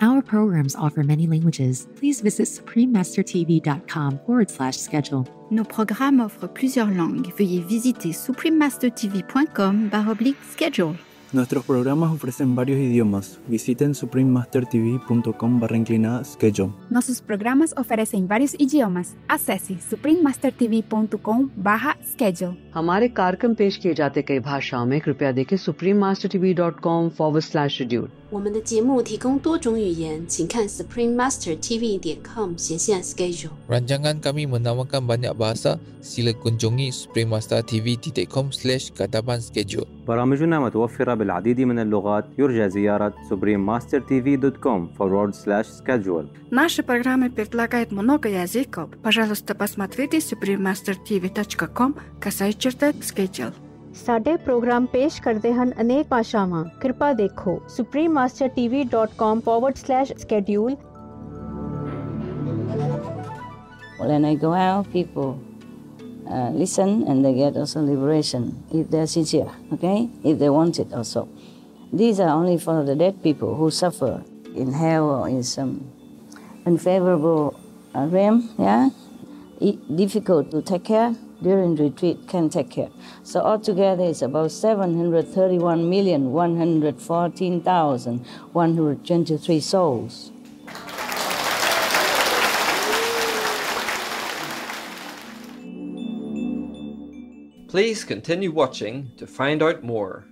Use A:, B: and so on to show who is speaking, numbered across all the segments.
A: Our programs offer many languages. Please visit suprememastertv.com forward slash schedule.
B: Nos programmes offrent plusieurs langues. Veuillez visiter suprememastertv.com schedule.
C: Nuestros programas ofrecen varios idiomas. Visiten suprememastertv.com barra inclinada schedule.
B: Nossos programas oferecem vários idiomas. Acesse suprememastertv.com barra schedule.
D: हमारे कार्यक्रम पेश किए जाते कई भाषाओं में कृपया देखें suprememastertv.com forward slash schedule
E: 我们的节目提供多种语言，请看 suprememastertv.com 斜线 schedule。
F: Rancangan kami menawarkan banyak bahasa. Sila kunjungi suprememastertv.com slash katapan schedule.
G: برامجنا متوفرة بالعديد من اللغات يرجى زيارة suprememastertv.com forward slash schedule
B: Наши программы предлагают много языков. Пожалуйста, посмотрите suprememastertv.com касай черта schedule.
H: ਸਾਡੇ ਪ੍ਰੋਗਰਾਮ ਪੇਸ਼ ਕਰਦੇ ਹਨ ਅਨੇਕ ਭਾਸ਼ਾਵਾਂ ਕਿਰਪਾ ਦੇਖੋ suprememastertv.com/schedule
I: When I go out, people uh, listen and they get also liberation if they're sincere, okay? If they want it also. These are only for the dead people who suffer in hell or in some unfavorable uh, realm, yeah? It, difficult to take care during retreat can take care. So altogether it's about 731,114,123 souls.
J: Please continue watching to find out more.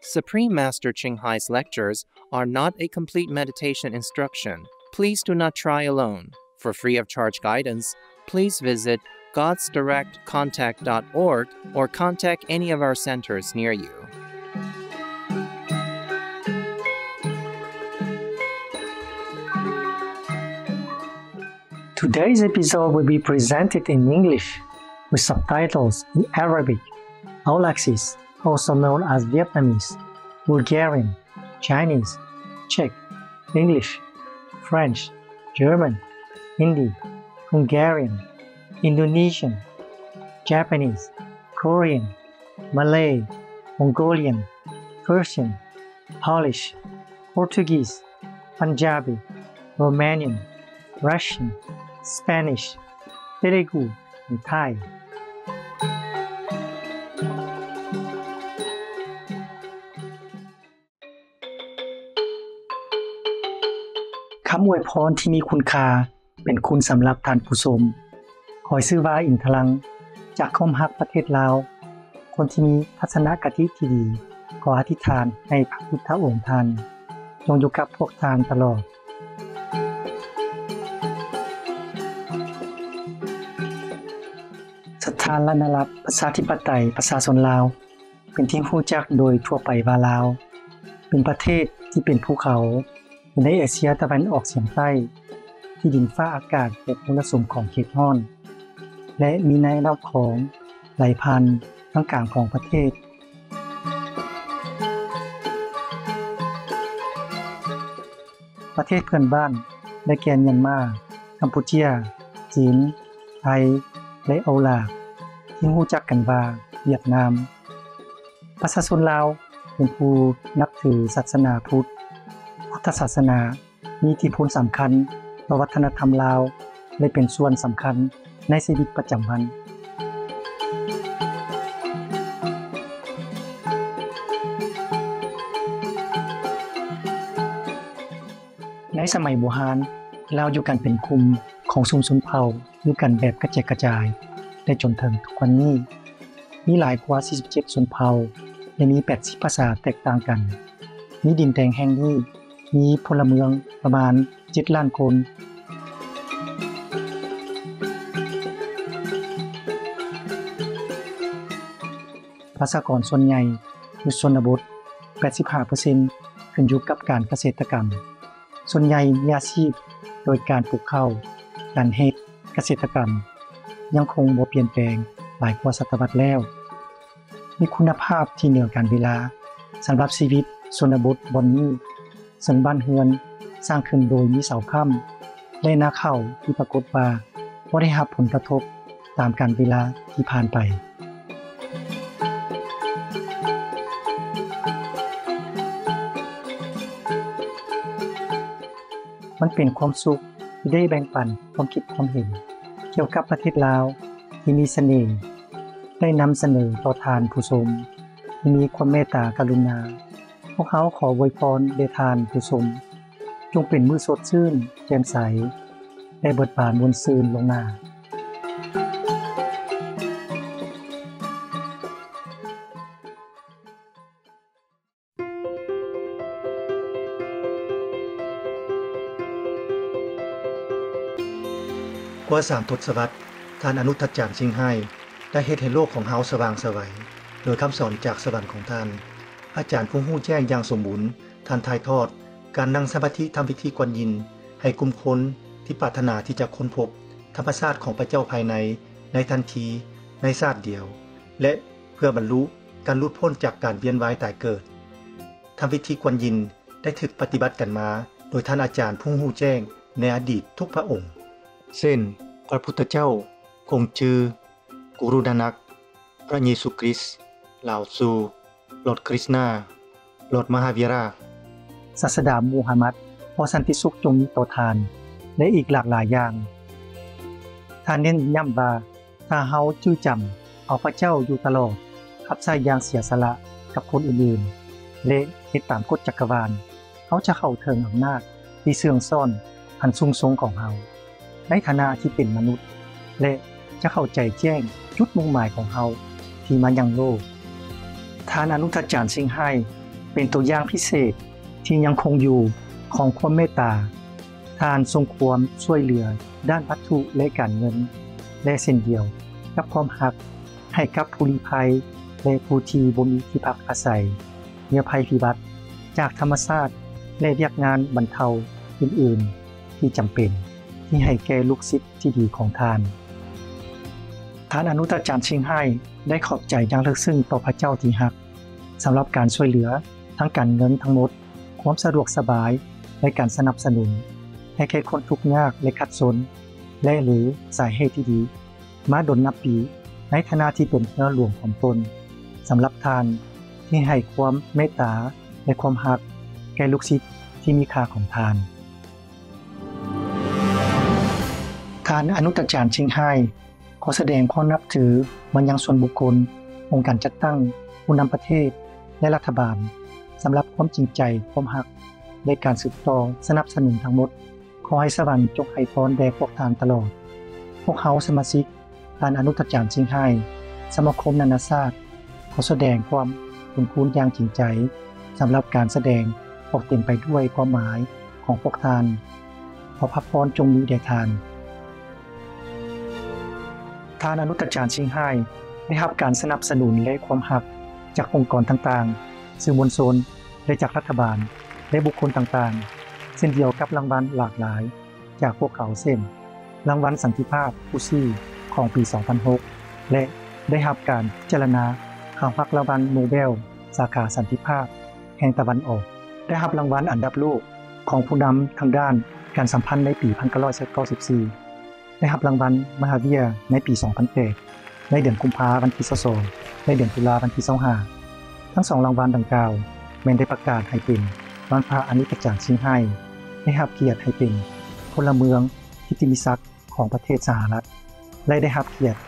K: Supreme Master Ching Hai's lectures are not a complete meditation instruction. Please do not try alone. For free of charge guidance, please visit godsdirectcontact.org or contact any of our centers near you.
L: Today's episode will be presented in English with subtitles in Arabic, Aulacese, also known as Vietnamese, Bulgarian, Chinese, Czech, English, French, German, Hindi, Hungarian, Indonesian, Japanese, Korean, Malay, Mongolian, Persian, Polish, Portuguese, Punjabi, Romanian, Russian, Spanish, Telugu, and Thai. คำอวยพรที่มีคุณค่าเป็นคุณสำหรับท่านผู้ชม อยชื่อว่าอินทลัง จากคมฮักประเทศลาว คนที่มีทัศนคติที่ดีขออธิษฐานให้พระพุทธองค์ท่านจงอยู่กับพวกทานตลอดสถานละนรับประชาธิปไตยประชาชนลาว เป็นที่รู้จักโดยทั่วไปว่าลาว เป็นประเทศที่เป็นภูเขาอยู่ในเอเชียตะวันออกเฉียงใต้ ที่ดินฟ้าอากาศเป็นมรสุมของเขตร้อน และมีในรอบของไหลพันทั้งกลางของประเทศ ประเทศเพื่อนบ้าน ได้แก่เมียนมา กัมพูเชีย จีน ไทย และเอาลาที่รู้จักกันว่าเวียดนาม ประชาชนลาวเป็นผู้นับถือศาสนาพุทธ พุทธศาสนามีที่พลสำคัญต่อวัฒนธรรมลาว และเป็นส่วนสำคัญ ในชีวิตประจำวัน ในสมัยโบราณลาอยู่กันเป็นคุมของชุมชนเผ่าอยู่กันแบบกระจายกระจายได้จนถึงทุกวันนี้ มีหลายกว่า 47ชนเผ่าและมี 80 ภาษาแตกต่างกัน มีดินแดงแห่งนี้ มีพลเมืองประมาณ7ล้านคน ประชากรส่วนใหญ่อยู่ชนบท 85%ขึ้นอยู่กับการเกษตรกรรม ส่วนใหญ่มีอาชีพโดยการปลูกข้าวการเฮ็ดเกษตรกรรม ยังคงบ่เปลี่ยนแปลงหลายกว่าศตวรรษแล้ว มีคุณภาพที่เหนือการเวลาสำหรับชีวิตชนบทบอนนี้ ซึ่งบ้านเฮือนสร้างขึ้นโดยมีเสาค้ำและนาข้าวที่ปรากฏว่าบ่ได้รับผลกระทบตามการเวลาที่ผ่านไป มันเป็นความสุขที่ได้แบ่งปันความคิดความเห็น เกี่ยวกับประเทศลาวที่มีเสน่ห์ได้นำเสนอต่อทานผู้ชมที่มีความเมตตากรุณา พวกเขาขอไวยพรเดทานผู้ชมจงเป็นมือสดชื่นแจ่มใสได้บทบาทมวนซืนลงหน้า ว่า3ทศวรรษท่านอนุทัจจารย์สิงไห้ได้เฮ็ดให้โลกของเฮาสว่างสวัย โดยคำสอนจากสวรรค์ของท่าน อาจารย์ผู้ฮู้แจ้งอย่างสมบูรณ์ท่านถ่ายทอด การนั่งสมาธิทำพิธีกวนยิน ให้กลุ่มคนที่ปรารถนาที่จะค้นพบ ธรรมชาติของพระเจ้าภายใน ในทันทีในชาติเดียว และเพื่อบรรลุการลุดพ้นจากการเวียนว่ายตายเกิดทำพิธีกวนยินได้ถึกปฏิบัติกันมา โดยท่านอาจารย์ผู้ฮู้แจ้งในอดีตทุกพระองค์ เช่น ระพุทธเจ้า คงจือกุรุดานัก พระเยซูคริสต์ลาวซูลอดคริสนาลอดมหาวีราศาสดามูฮัมมัดพอสันติสุขจงมีต่อทาน และอีกหลากหลายอย่าง ท่านเน้นย้ำว่าถ้าเฮาจื้อจำเอาพระเจ้าอยู่ตลอดขับใช้อย่างเสียสละกับคนอื่นๆและเฮ็ดตามกฎจักรวาลเฮาจะเข้าถึงอำนาจที่เสื่องซ่อนอันสูงทรงของเฮา ในฐานะที่เป็นมนุษย์ และจะเข้าใจแจ้งจุดมุ่งหมายของเฮาที่มายังโลกทานอนุทจารย์สิงไห้เป็นตัวอย่างพิเศษที่ยังคงอยู่ของความเมตตาทานทรงความช่วยเหลือด้านวัตถุและการเงิน และเส้นเดียวกับความหักให้กับผู้ลี้ภัยและผู้ที่บ่มีที่พักอาศัยเมื่อภัยพิบัติจากธรรมชาติและเรียกงานบรรเทาอื่นๆ ที่จำเป็น ที่ให้แก่ลูกศิษย์ที่ดีของท่าน ท่านอนุตจารย์ชิงไห้ได้ขอบใจอย่างลึกซึ้งต่อพระเจ้าที่หักสำหรับการช่วยเหลือทั้งการเงินทั้งหมด ความสะดวกสบายและการสนับสนุน ให้แก่คนทุกยากและขัดสน และหรือสายเหตุที่ดี มาดนนับปีในฐานะที่เป็นเนื้อหลวงของตนสำหรับทานที่ให้ความเมตตาและความหัก แก่ลูกศิษย์ที่มีค่าของทาน ทานอนุตจารย์ชิงไห้ขอแสดงความนับถือมันยังส่วนบุคคล องค์การจัดตั้ง ผู้นำประเทศ และรัฐบาลสำหรับความจริงใจความหักในการสืบต่อสนับสนุนทั้งหมด ขอให้สวรรค์จงให้พรแด่พวกทานตลอด พวกเขาสมาชิกทานอนุตจารย์ชิงไห้สมาคมนานาชาติขอแสดงความคุณคุณอย่างจริงใจสำหรับการแสดงออกเต็มไปด้วยความหมายของพวกทาน ขอพระพรจงมีแด่ทาน ทานอนุตจารย์ชิงไห้ได้รับการสนับสนุนและความหักจากองค์กรต่างๆ สื่อมวลชนและจากรัฐบาล และบุคคลต่างๆ เช่นเดียวกับรางวัลหลากหลาย จากพวกเขาเช่นรางวัลสันติภาพผู้ซี่ของปี 2006 และได้รับการพิจารณาเข้าพักรางวัลโนเบล สาขาสันติภาพ แห่งตะวันออก ได้รับรางวัลอันดับโลกของผู้นำทางด้านการสัมพันธ์ในปี 1994 ได้รับรางวัลมหาวิทยาในปี 2008 ในเดือนกุมภาพันธ์วันที่22ในเดือนตุลาคมวันที่25ทั้งสองรางวัลดังกล่าวแม้นได้ประกาศให้เป็นวันพระอนิจจารย์ชิงไห้ได้รับเกียรติให้เป็นพลเมืองที่ติมีศักดิ์ของประเทศสหรัฐ และได้รับเกียรติ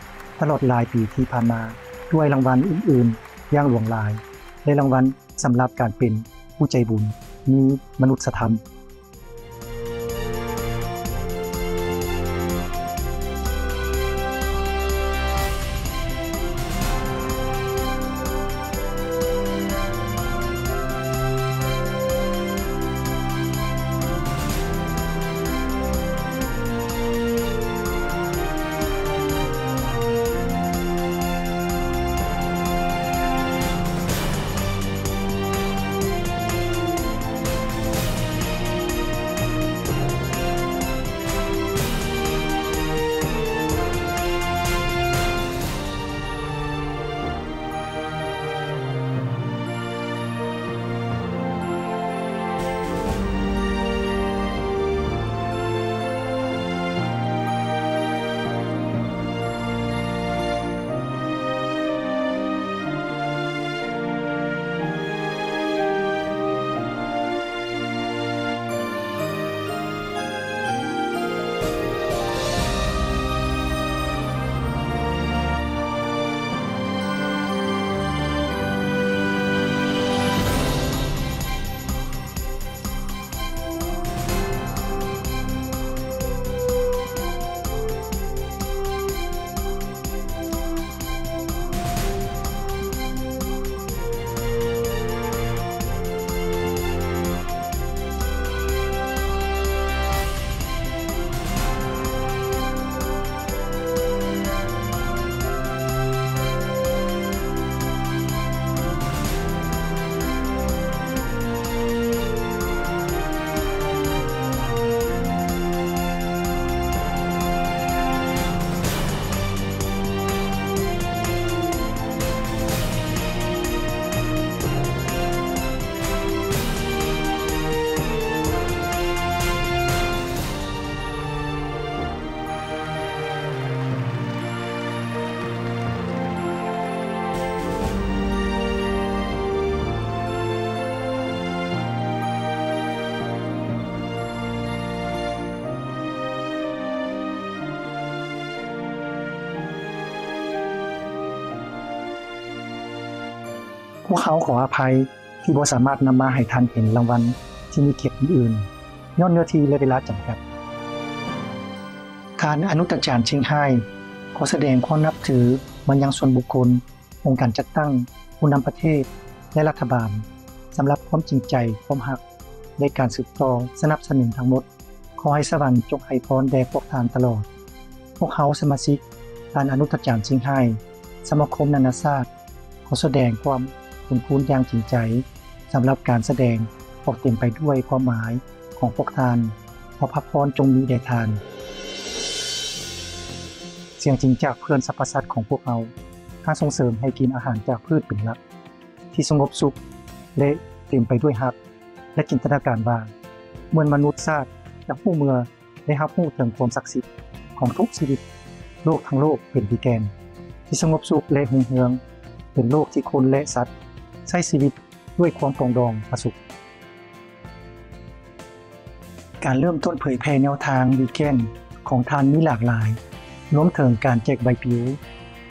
L: ตลอดหลายปีที่ผ่านมาด้วยรางวัลอื่นๆ อย่างหลวงหลาย และรางวัลสำหรับการเป็นผู้ใจบุญมีมนุษยธรรม เขาขออภัยที่บ่สามารถนำมาให้ท่านเห็นรางวัลที่มีเกียรติอื่นๆย้อนเนื้อที่และเวลาจำกัด การอนุตจารย์ชิงไห้ขอแสดงความนับถือมันยังส่วนบุคคล องค์การจัดตั้ง ผู้นำประเทศ และรัฐบาลสำหรับความจริงใจความหักในการสืบต่อสนับสนุนทั้งหมด ขอให้สวรรค์จงให้พรแด่พวกทานตลอด พวกเขาสมาชิกการอนุตจารย์ชิงไห้สมาคมนานาชาติขอแสดงความ คุณคูณอย่างจริงใจสำหรับการแสดงออกเต็มไปด้วยความหมายของพวกทานขอพระพรจงมีแด่ทาน เสียงจริงจากเพื่อนสรรพสัตว์ของพวกเราการส่งเสริมให้กินอาหารจากพืชเป็นหลัก ที่สงบสุขและเต็มไปด้วยฮัก และจินตนาการว่าเมื่อมนุษย์ชาติจะฮู้เมื่อได้รับรู้ถึงความศักดิ์สิทธิ์ของทุกชีวิต โลกทั้งโลกเป็นที่แกน ที่สงบสุขและหงเฮือง เป็นโลกที่คนและสัตว์ ใช้ชีวิตด้วยความปรองดองประสุข การเริ่มต้นเผยแพร่แนวทางวีแกนของทานมีหลากหลายรวมถึงการแจกใบปิว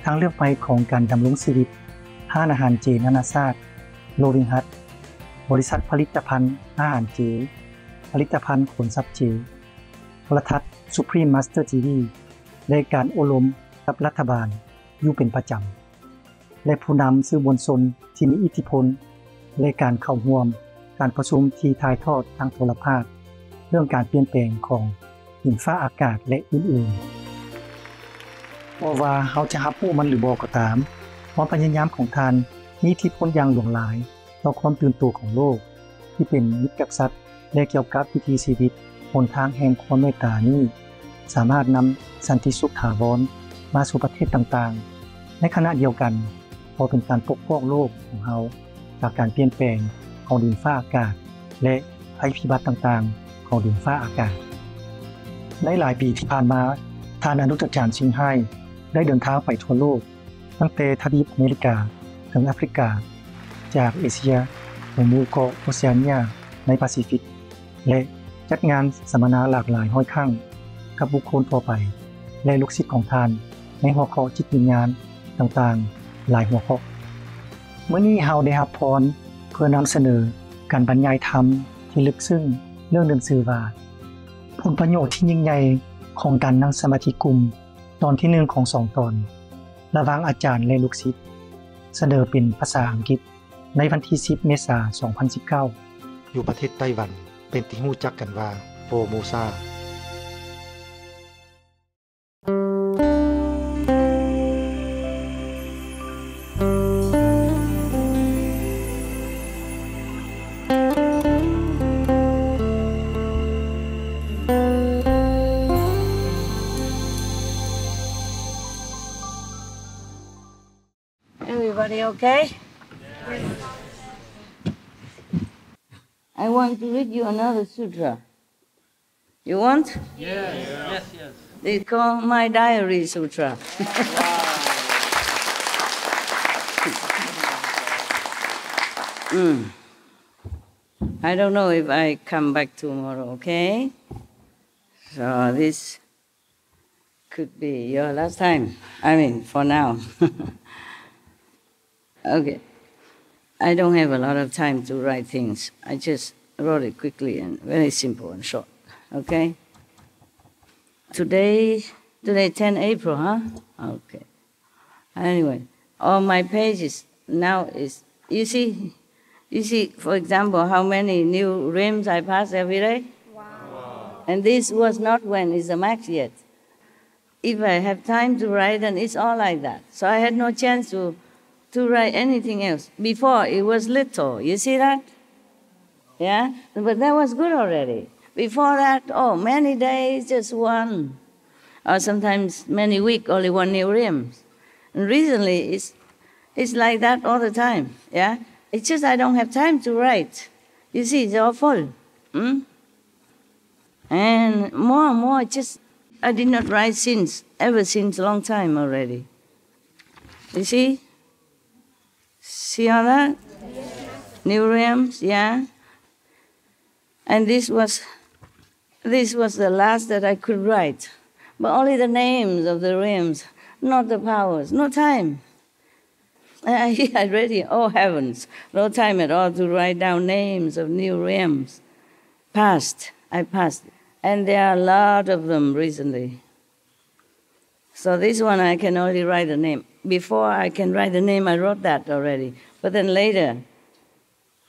L: ทางเลือกไปของการดำรงชีวิตห้านอาหารเจนานาชาติโลวิงฮัตบริษัทผลิตภัณฑ์อาหารเจ ผลิตภัณฑ์ขนทรัพย์เจโทรทัศน์ Supreme Master TV และการโอลมกับรัฐบาลอยู่เป็นประจำ และผู้นำสื่อมวลชนที่มีอิทธิพล และการเข้าร่วม การประชุมที่ถ่ายทอดทางโทรภาพ เรื่องการเปลี่ยนแปลงของหินฟ้าอากาศและอื่นๆบ่ว่าเฮาจะรับรู้มันหรือบ่ก็ตาม ความพยายามของทานมีอิทธิพลอย่างหลวงหลายต่อความตื่นตัวของโลก ที่เป็นมิตรกับสัตว์และเกี่ยวกับวิธีชีวิตหนทางแห่งความเมตตานี้ สามารถนำสันติสุขถาวรมาสู่ประเทศต่างๆ ในขณะเดียวกัน พอเป็นการปกป้องโลกของเฮาจากการเปลี่ยนแปลงของดินฟ้าอากาศ และภัยพิบัติต่างๆ ของดินฟ้าอากาศในหลายปีที่ผ่านมาทานอนุตจารย์ชิงไห้ได้เดินทางไปทั่วโลก ตั้งแต่ทวีปอเมริกาถึงแอฟริกา จากเอเชียในหมู่เกโอเชียเนียในแปซิฟิก และจัดงานสัมมนาหลากหลายห้อยครั้งกับบุคคลทั่วไป และลูกศิษย์ของทานในหัวข้อจิตวิญญาณต่างๆ หลายหัวข้อเมื่อนี้เฮาได้รับพรเพื่อนำเสนอการบรรยายธรรมที่ลึกซึ้งเรื่องหนังสือว่าผลประโยชน์ที่ยิ่งใหญ่ของการนั่งสมาธิกลุ่มตอนที่1ของ2ตอน ระหว่างอาจารย์และลูกศิษย์เสนอเป็นภาษาอังกฤษในวันที่ 10 เมษายน 2019
M: อยู่ประเทศไต้หวันเป็นที่รู้จักกันว่าโฟโมซา
I: another sutra. You want?
N: Yes. Yes, yes.
I: They call my diary sutra. mm. I don't know if I come back tomorrow, okay? So this could be your last time. I mean, for now. okay. I don't have a lot of time to write things. I just wrote it quickly and very simple and short. Okay? Today, today 10 April, huh? Okay. Anyway, all my pages now is, you see, you see, for example, how many new rims I pass every day? Wow. And this was not when it's a max yet. If I have time to write, then it's all like that. So I had no chance to to write anything else. Before, it was little. You see that? Yeah? But that was good already. Before that, oh, many days, just one. Or sometimes many weeks, only one new rim. And recently, it's, it's like that all the time. Yeah? It's just I don't have time to write. You see, it's all full. Hmm? And more and more, just I did not write since, ever since a long time already. You see? See all that? New rims, yeah? And this was, this was the last that I could write. But only the names of the rims, not the powers, no time. I already, oh heavens, no time at all to write down names of new realms. Passed, I passed. And there are a lot of them recently. So this one I can only write the name. Before I can write the name, I wrote that already. But then later,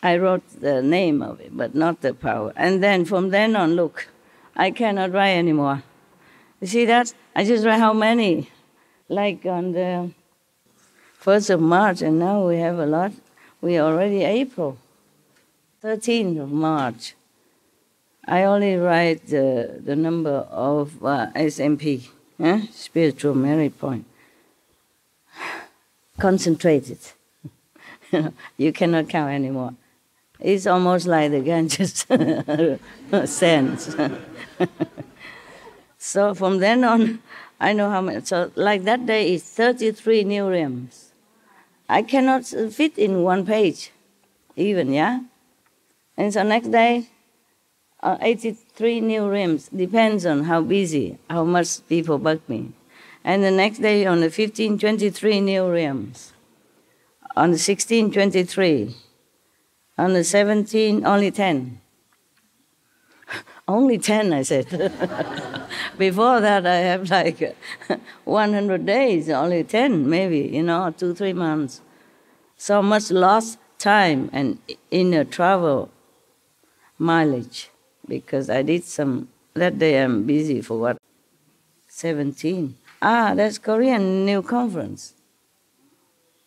I: I wrote the name of it, but not the power. And then from then on, look, I cannot write anymore. You see that? I just write how many? Like on the 1st of March, and now we have a lot. We are already April, 13th of March. I only write the, the number of uh, SMP, eh? spiritual merit point. Concentrated. you cannot count anymore. It's almost like the Ganges sense. so from then on, I know how many. So like that day is 33 new realms. I cannot fit in one page, even, yeah? And so next day, uh, 83 new rims, depends on how busy, how much people bug me. And the next day on the 15, 23 new rims. On the 16, 23. On the 17, only 10. only 10, I said. Before that, I have like 100 days, only 10, maybe, you know, two, three months. So much lost time and inner travel mileage because I did some, that day I'm busy for what? 17. Ah, that's Korean New Conference.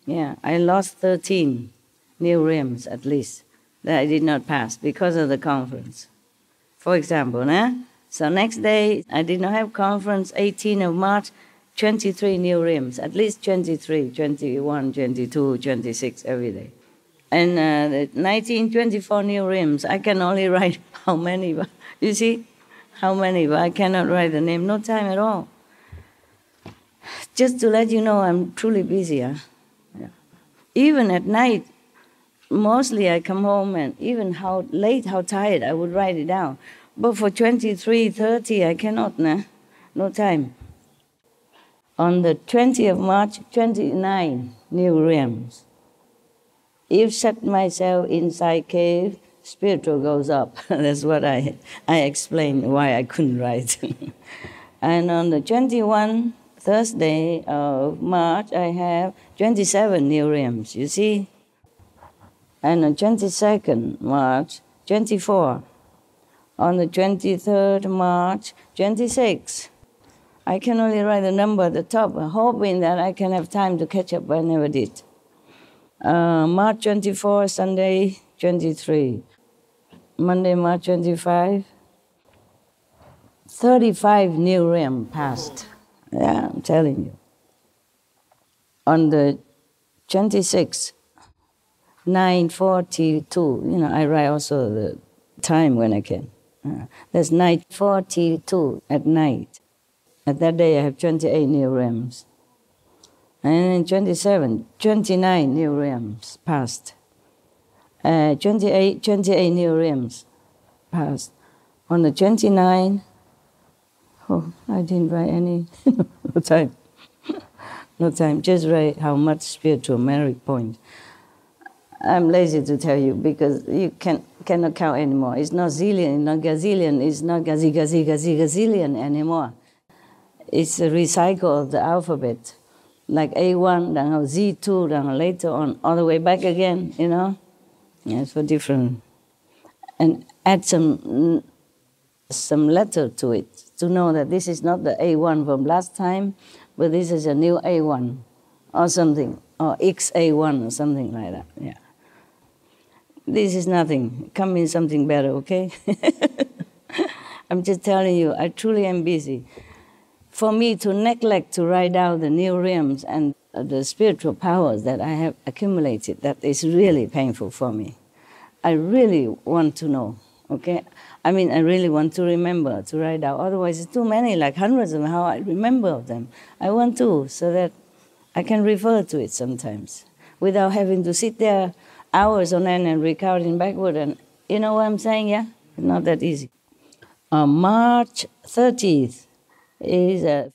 I: Yeah, I lost 13 new rims at least that I did not pass because of the conference. For example, eh? so next day I did not have conference, 18 of March, 23 new rims, at least 23, 21, 22, 26 every day. And uh, 19, 24 new rims. I can only write how many, you see, how many, but I cannot write the name, no time at all. Just to let you know, I'm truly busy. Huh? Yeah. Even at night, mostly I come home and even how late, how tired, I would write it down. But for 23, 30, I cannot, nah? no time. On the 20th of March, 29 new realms. If set myself inside cave, spiritual goes up. That's what I, I explained why I couldn't write. and on the 21 Thursday of March, I have 27 new realms, you see? And on 22nd March, 24. On the 23rd March, 26. I can only write the number at the top, hoping that I can have time to catch up, but I never did. Uh, March 24, Sunday 23. Monday, March 25. 35 new realm passed. Yeah, I'm telling you. On the 26th, 9.42, you know, I write also the time when I can. Uh, that's 9.42 at night. At that day, I have 28 new realms. And in 27, 29 new realms passed. Uh, 28, 28 new realms passed. On the 29, oh, I didn't write any, no time. no time, just write how much spiritual merit point. I'm lazy to tell you because you can, cannot count anymore. It's not zillion, not gazillion, it's not gazi, gazi, gazi, gazillion anymore. It's a recycle of the alphabet like A1, then Z2, then later on, all the way back again, you know? Yeah, it's for different. And add some, some letter to it to know that this is not the A1 from last time, but this is a new A1 or something, or XA1 or something like that, yeah. This is nothing. Come in something better, okay? I'm just telling you, I truly am busy for me to neglect to write down the new realms and uh, the spiritual powers that I have accumulated, that is really painful for me. I really want to know, okay? I mean, I really want to remember to write down. Otherwise, it's too many, like hundreds of how I remember of them. I want to, so that I can refer to it sometimes without having to sit there hours on end and recounting backward. And you know what I'm saying, yeah? Not that easy. On March 30th, is uh,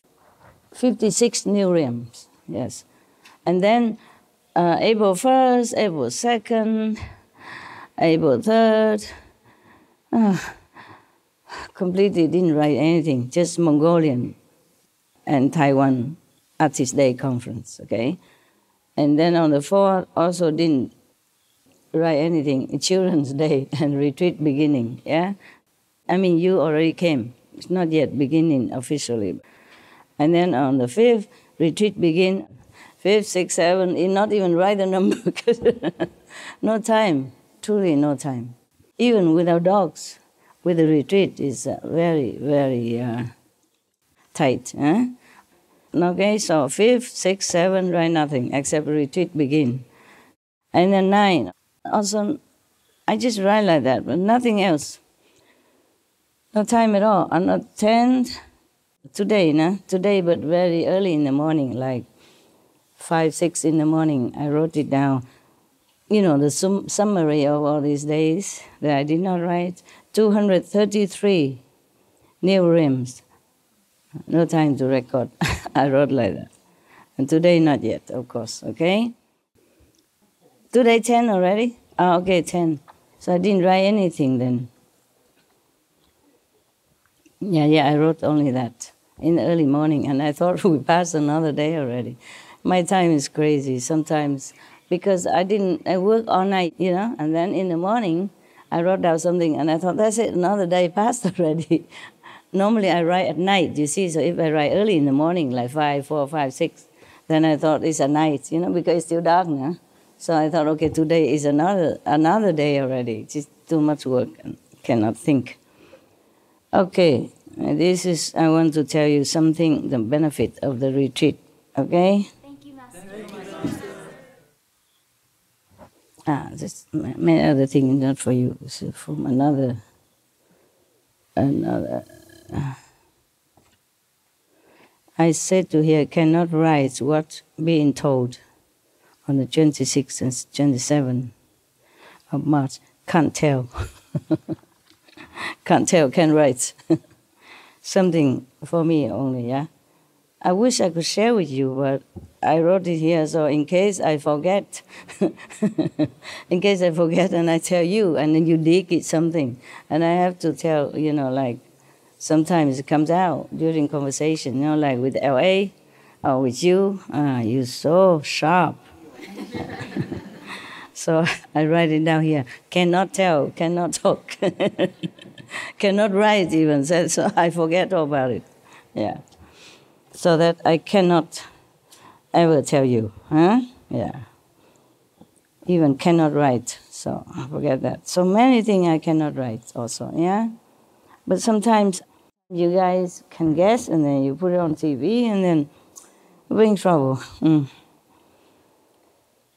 I: 56 new realms, yes. And then uh, April 1st, April 2nd, April 3rd. Uh, completely didn't write anything, just Mongolian and Taiwan Artist Day Conference, okay? And then on the 4th, also didn't write anything, Children's Day and retreat beginning, yeah? I mean, you already came. It's not yet beginning officially. And then on the 5th, retreat begin. 5th, 6th, 7th, not even write the number because no time, truly no time. Even without dogs, with the retreat is uh, very, very uh, tight. Eh? Okay, so 5th, 6th, 7th, write nothing except retreat begin. And then 9, also, I just write like that, but nothing else. No time at all. I'm not 10th, today, no? today, but very early in the morning, like 5, 6 in the morning, I wrote it down. You know, the sum- summary of all these days that I did not write 233 new rims. No time to record. I wrote like that. And today, not yet, of course, okay? Today, 10 already? Oh, okay, 10. So I didn't write anything then. Yeah, yeah, I wrote only that in the early morning, and I thought we passed another day already. My time is crazy sometimes because I didn't, I work all night, you know, and then in the morning I wrote down something and I thought, that's it, another day passed already. Normally I write at night, you see, so if I write early in the morning, like 5, 4, 5, 6, then I thought it's a night, you know, because it's still dark now. So I thought, okay, today is another another day already. Just too much work and cannot think. Okay, this is I want to tell you something the benefit of the retreat. Okay.
N: Thank you, Master.
I: Ah, this many other things not for you. This is from another another. uh, I said to her, cannot write what being told on the 26th and 27th of March. Can't tell. Can't tell, can't write. Something for me only, yeah? I wish I could share with you, but I wrote it here, so in case I forget, in case I forget and I tell you, and then you dig it something, and I have to tell, you know, like sometimes it comes out during conversation, you know, like with LA or with you, ah, you're so sharp. so I write it down here. Cannot tell, cannot talk, cannot write even. So I forget all about it. Yeah. So that I cannot ever tell you. Huh? Yeah. Even cannot write. So I forget that. So many things I cannot write also. Yeah. But sometimes you guys can guess and then you put it on TV and then bring trouble. Mm.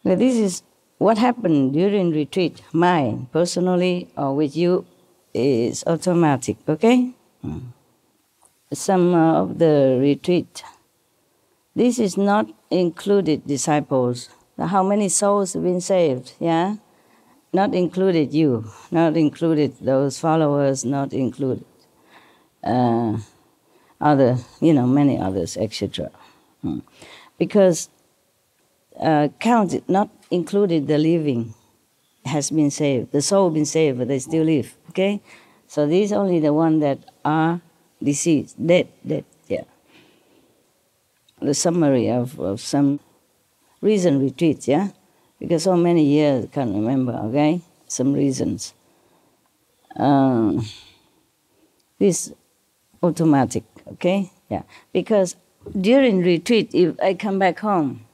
I: But this is what happened during retreat. Mine, personally, or with you, is automatic, okay? Mm. Some uh, of the retreat, this is not included disciples. How many souls have been saved, yeah? Not included you, not included those followers, not included uh, other, you know, many others, etc. Mm. Because uh, counted, not included the living, has been saved. The soul been saved, but they still live. Okay, so these only the one that are deceased, dead, dead. Yeah. The summary of, of some recent retreats. Yeah, because so many years can't remember. Okay, some reasons. Um, this automatic. Okay, yeah, because during retreat, if I come back home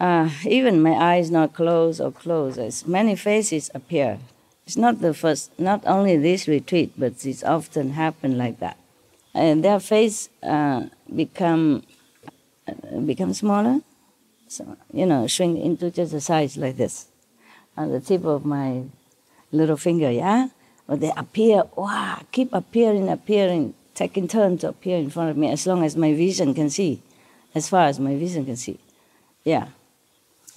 I: uh, even my eyes not closed or closed, as many faces appear. It's not the first, not only this retreat, but it's often happened like that. And their face uh, become uh, become smaller, so you know, shrink into just a size like this, on the tip of my little finger. Yeah, but they appear. Wow, keep appearing, appearing, taking turns to appear in front of me as long as my vision can see, as far as my vision can see. Yeah.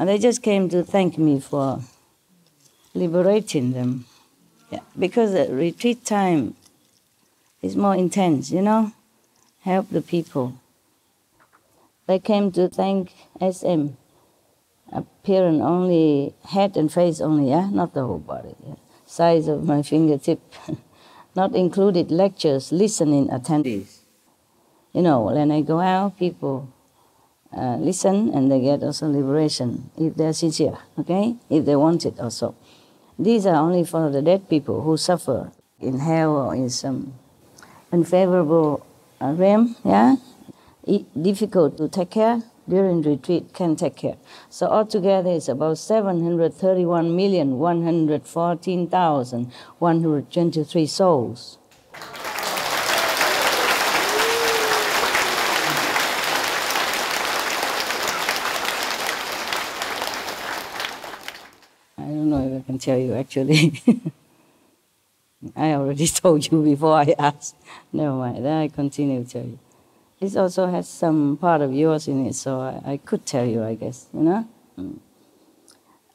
I: And they just came to thank me for liberating them. Yeah, because the retreat time is more intense, you know? Help the people. They came to thank SM appearance only, head and face only, yeah, not the whole body. Yeah? Size of my fingertip, not included lectures, listening, attendees. You know, when I go out, people uh, listen and they get also liberation if they're sincere, okay? If they want it also. These are only for the dead people who suffer in hell or in some unfavorable uh, realm, yeah? It, difficult to take care during retreat can take care. So altogether it's about 731,114,123 souls. I don't tell you actually. I already told you before I asked. Never mind, then I continue to tell you. It also has some part of yours in it, so I, I could tell you, I guess, you know? Mm.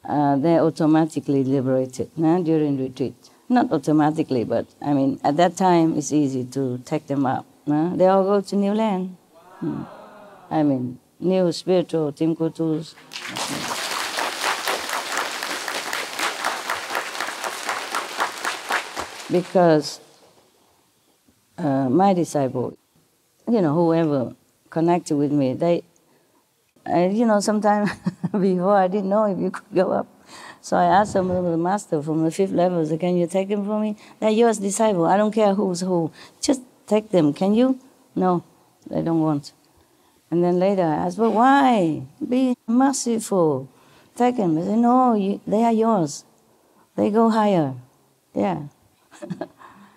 I: Uh, they're automatically liberated nah, during retreat. Not automatically, but I mean, at that time it's easy to take them up. Nah? They all go to new land. Mm. I mean, new spiritual Tim Qo Tu's. Because uh, my disciple, you know, whoever connected with me, they, uh, you know, sometimes before I didn't know if you could go up. So I asked of the master from the fifth level, so can you take them for me? They're yours disciple. I don't care who's who. Just take them. Can you? No, they don't want. And then later I asked, but why? Be merciful. Take them. They said, no, you, they are yours. They go higher. Yeah.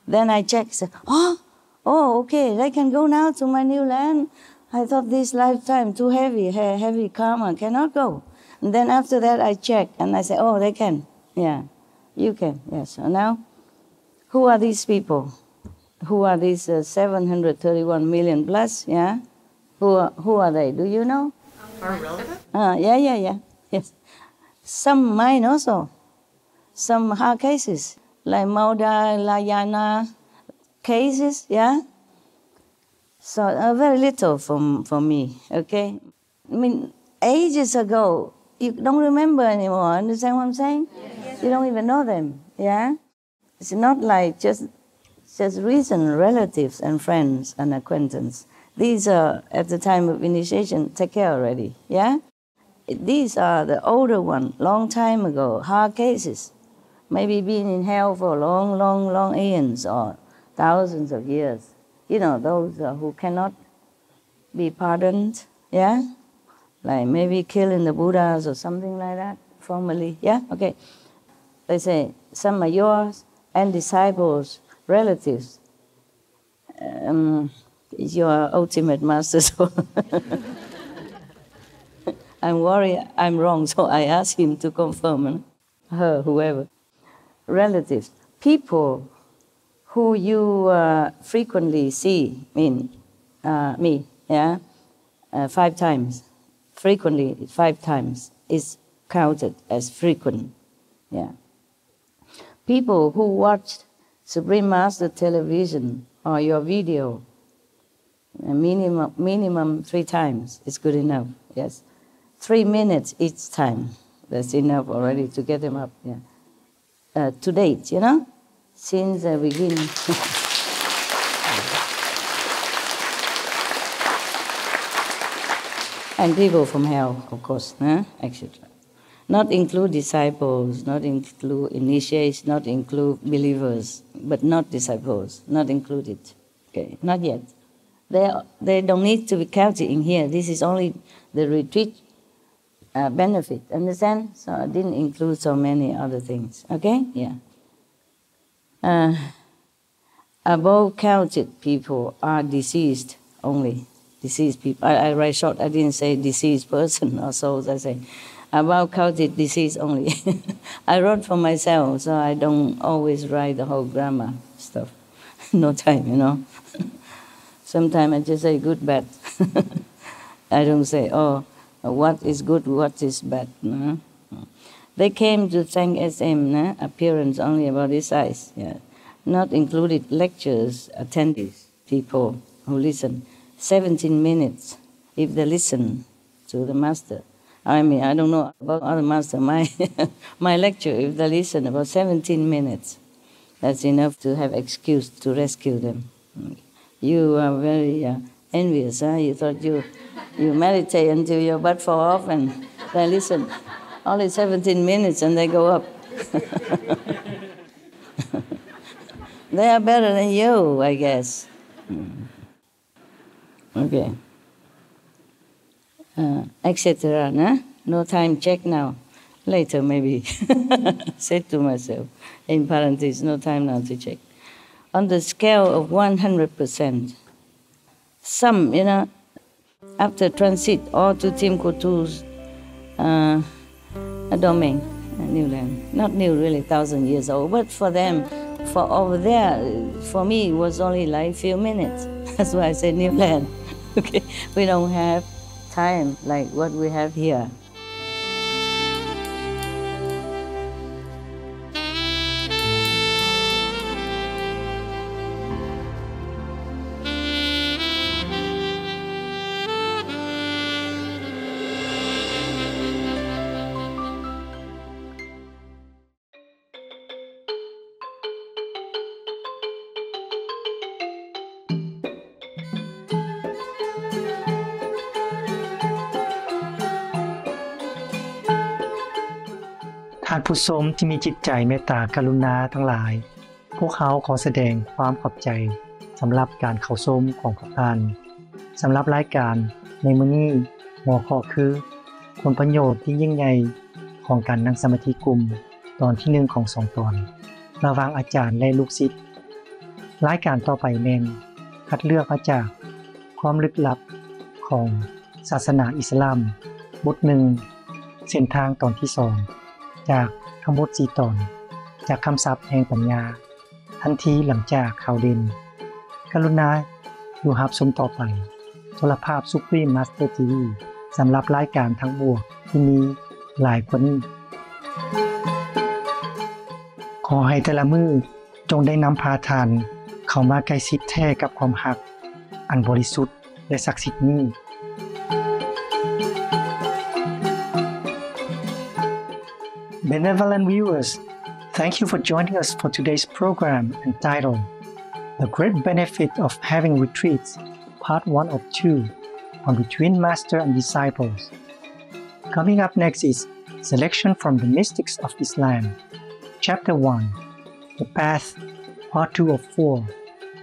I: Then I checked, said, oh, oh, okay, they can go now to my new land. I thought this lifetime too heavy, heavy karma, cannot go. And then after that, I check and I say, oh, they can. Yeah, you can. Yes. So now, who are these people? Who are these uh, 731 million plus? Yeah. Who are, who are they? Do you know?
B: Our relative?
I: Uh, yeah, yeah, yeah. Yes. Some mine also. Some hard cases, like Maudgalyayana cases, yeah? So uh, very little for, for me, okay? I mean, ages ago, you don't remember anymore. Understand what I'm saying? Yes. You don't even know them. Yeah, it's not like just just recent relatives and friends and acquaintance. These are at the time of initiation take care already. Yeah, these are the older one, long time ago, hard cases, maybe been in hell for long, long, long eons or thousands of years. You know, those uh, who cannot be pardoned. Yeah like maybe killing the Buddhas or something like that formally. Yeah? Okay. They say some are yours and disciples, relatives. Um, is your ultimate master. So I'm worried I'm wrong, so I ask him to confirm her, whoever. Relatives, people who you uh, frequently see, mean uh, me, yeah, uh, five times frequently, five times, is counted as frequent. Yeah. People who watch Supreme Master television or your video, minimum, minimum three times is good enough. Yes. Three minutes each time. That's enough already to get them up. Yeah. Uh, to date, you know, since the beginning. and people from hell, of course, eh? etc. Not include disciples, not include initiates, not include believers, but not disciples, not included. Okay, not yet. They, they don't need to be counted in here. This is only the retreat uh, benefit, understand? So I didn't include so many other things, okay? Yeah. Uh, above counted people are deceased only deceased people. I, I write short, I didn't say deceased person or souls, I say about counted disease only. I wrote for myself, so I don't always write the whole grammar stuff. no time, you know. Sometimes I just say good, bad. I don't say, oh, what is good, what is bad. No? They came to thank SM, no? appearance only about his size. Yeah. Not included lectures, attendees, people who listen. 17 minutes if they listen to the master I mean, I don't know about other master. My, my lecture, if they listen about 17 minutes, that's enough to have excuse to rescue them. You are very uh, envious, huh? You thought you, you meditate until your butt fall off and they listen only 17 minutes and they go up. they are better than you, I guess. Okay. Uh, etc. Nah? No time check now. Later, maybe. Said to myself, in parentheses, no time now to check. On the scale of 100%, some, you know, after transit or to Tim Qo Tu's uh, domain, uh, New Land. Not new, really, thousand years old, but for them, for over there, for me, it was only like a few minutes. That's why I said New Land. okay, we don't have time like what we have here. า
L: นผู้ชมที่มีจิตใจเมตตากรุณาทั้งหลาย พวกเขาขอแสดงความขอบใจสำหรับการเข้าชมของพวกท่านสำหรับรายการในมื้อนี้หัวข้อคือผลประโยชน์ที่ยิ่งใหญ่ของการนั่งสมาธิกลุ่มตอนที่1ของ2ตอน ระว่างอาจารย์และลูกศิษย์รายการต่อไปแม่นคัดเลือกมาจากความลึกลับของศาสนาอิสลามบทหนึ่งเส้นทางตอนที่2 จากทั้งหมด4ตอนจากคำศัพท์แห่งปัญญา ทันทีหลังจากข่าวเด่นกรุณาอยู่รับชมต่อไปโทรภาพ Supreme Master TV สำหรับรายการทั้งบวกที่มีหลายกว่านี้ ขอให้แต่ละมือจงได้นำพาทาน เข้ามาใกล้ชิดแท้กับความหัก อันบริสุทธิ์และศักดิ์สิทธิ์นี้ Benevolent viewers, thank you for joining us for today's program entitled The Great Benefit of Having Retreats, Part 1 of 2, on Between Master and Disciples. Coming up next is Selection from the Mystics of Islam, Chapter 1, The Path, Part 2 of 4,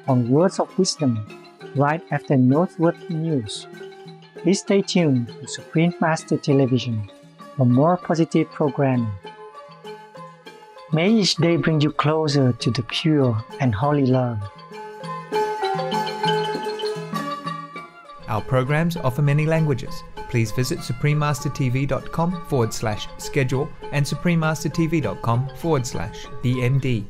L: on Words of Wisdom, right after Noteworthy News. Please stay tuned to Supreme Master Television for more positive programming. May each day bring you closer to the pure and holy love.
N: Our programs offer many languages. Please visit suprememastertv.com forward slash schedule and suprememastertv.com forward slash BMD.